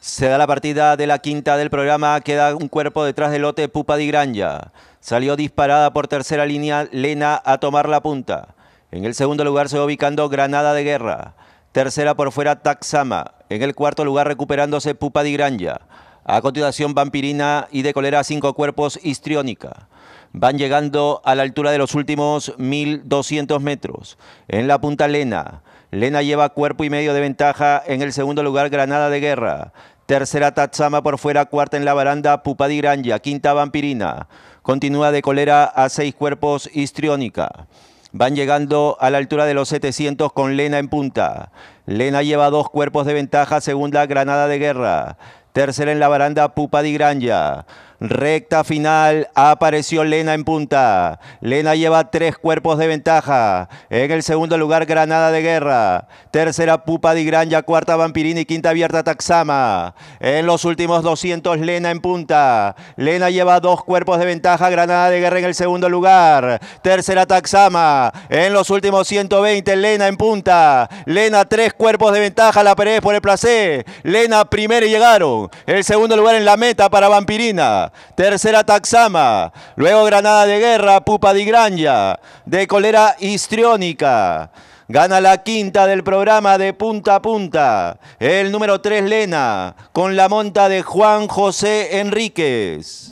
Se da la partida de la quinta del programa, queda un cuerpo detrás del lote Pupa di Granja. Salió disparada por tercera línea Lena a tomar la punta. En el segundo lugar se va ubicando Granada de Guerra. Tercera por fuera Taxama. En el cuarto lugar recuperándose Pupa di Granja. A continuación Vampirina y de colera cinco cuerpos histriónica. Van llegando a la altura de los últimos 1200 metros. En la punta Lena. Lena lleva cuerpo y medio de ventaja. En el segundo lugar Granada de Guerra. Tercera Tatsama por fuera, cuarta en la baranda Pupa di Granja, quinta Vampirina. Continúa de colera a seis cuerpos histriónica. Van llegando a la altura de los 700 con Lena en punta. Lena lleva dos cuerpos de ventaja, segunda Granada de Guerra. Tercera en la baranda Pupa di Granja. Recta final, apareció Lena en punta. Lena lleva tres cuerpos de ventaja. En el segundo lugar, Granada de Guerra. Tercera, Pupa di Granja. Cuarta, Vampirina y quinta abierta, Taxama. En los últimos 200, Lena en punta. Lena lleva dos cuerpos de ventaja. Granada de Guerra en el segundo lugar. Tercera, Taxama. En los últimos 120, Lena en punta. Lena, tres cuerpos de ventaja. La Pérez por el placer. Lena, primero llegaron. El segundo lugar en la meta para Vampirina. Tercera Taxama. Luego Granada de Guerra, Pupa di Granja. De colera histriónica. Gana la quinta del programa de punta a punta. El número 3 Lena. Con la monta de Juan José Enríquez.